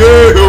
Yeah.